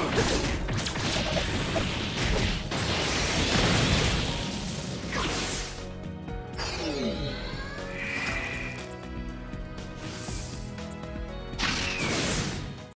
Oh.